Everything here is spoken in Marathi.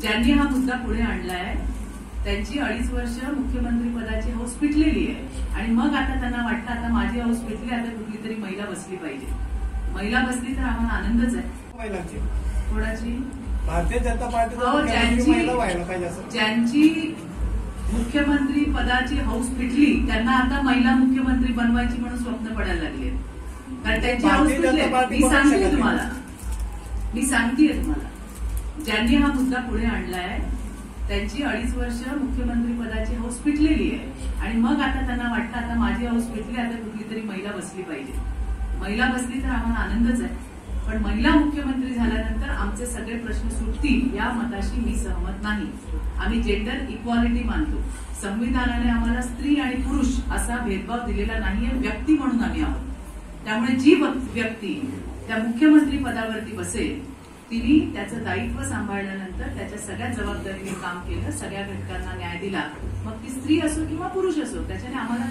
ज्यांनी हा मुद्दा पुढे आणलाय त्यांची अडीच वर्ष मुख्यमंत्री पदाची हौस पिटलेली आहे. आणि मग आता त्यांना वाटतं आता माझी हौस पिटली आता कुठली तरी महिला बसली पाहिजे. महिला बसली तर आम्हाला आनंदच आहे. कोणाची? भारतीय जनता अहो, मुख्यमंत्री ज्यांची- मुख्यमंत्री पदाची हौस पिटली त्यांना आता महिला मुख्यमंत्री बनवायची म्हणून स्वप्न पडायला लागले कारण त्यांची हौस पिटली पार्टी मी सांगते. तुम्हाला. मी सांगतेय तुम्हाला. ज्यांनी हा मुद्दा पुढे आणलाय त्यांची अडीच वर्ष मुख्यमंत्री पदाची हौस पिटलेली आहे. आणि मग आता त्यांना वाटतं आता माझी हौस पिटली आता कुठली तरी महिला बसली पाहिजे. महिला बसली तर आम्हाला आनंदच आहे. पण महिला मुख्यमंत्री झाल्यानंतर आमचे सगळे प्रश्न सुटतील या मताशी मी सहमत नाही. आम्ही जेंडर इक्वालिटी मानतो. संविधानाने आम्हाला स्त्री आणि पुरुष असा भेदभाव दिलेला नाहीये व्यक्ती म्हणून आम्ही आहोत. त्यामुळे जी व्यक्ती त्या मुख्यमंत्री पदावरती बसेल तिने त्याचं दायित्व सांभाळल्यानंतर त्याच्या सगळ्या जबाबदारीने काम केलं सगळ्या घटकांना न्याय दिला. मग ती स्त्री असो किंवा पुरुष असो त्याच्याने आम्हाला